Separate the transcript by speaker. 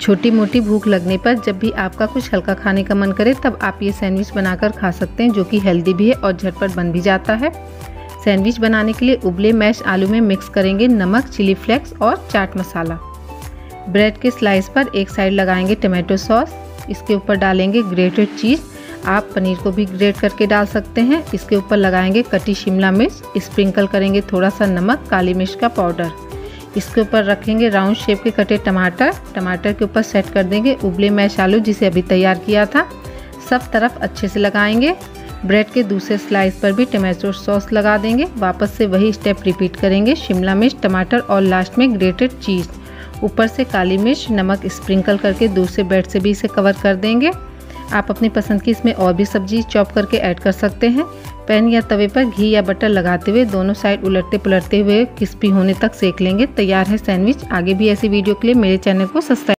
Speaker 1: छोटी मोटी भूख लगने पर जब भी आपका कुछ हल्का खाने का मन करे, तब आप ये सैंडविच बनाकर खा सकते हैं, जो कि हेल्दी भी है और झटपट बन भी जाता है। सैंडविच बनाने के लिए उबले मैश आलू में मिक्स करेंगे नमक, चिली फ्लेक्स और चाट मसाला। ब्रेड के स्लाइस पर एक साइड लगाएँगे टमाटो सॉस। इसके ऊपर डालेंगे ग्रेटेड चीज़। आप पनीर को भी ग्रेट करके डाल सकते हैं। इसके ऊपर लगाएँगे कटी शिमला मिर्च। स्प्रिंकल करेंगे थोड़ा सा नमक, काली मिर्च का पाउडर। इसके ऊपर रखेंगे राउंड शेप के कटे टमाटर। टमाटर के ऊपर सेट कर देंगे उबले मैश आलू जिसे अभी तैयार किया था। सब तरफ़ अच्छे से लगाएँगे। ब्रेड के दूसरे स्लाइस पर भी टमाटो सॉस लगा देंगे। वापस से वही स्टेप रिपीट करेंगे। शिमला मिर्च, टमाटर और लास्ट में ग्रेटेड चीज़। ऊपर से काली मिर्च, नमक स्प्रिंकल करके दूसरे ब्रेड से भी इसे कवर कर देंगे। आप अपनी पसंद की इसमें और भी सब्ज़ी चॉप करके ऐड कर सकते हैं। पैन या तवे पर घी या बटर लगाते हुए दोनों साइड उलटते पलटते हुए क्रिस्पी होने तक सेक लेंगे। तैयार है सैंडविच। आगे भी ऐसी वीडियो के लिए मेरे चैनल को सब्सक्राइब